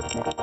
Gracias.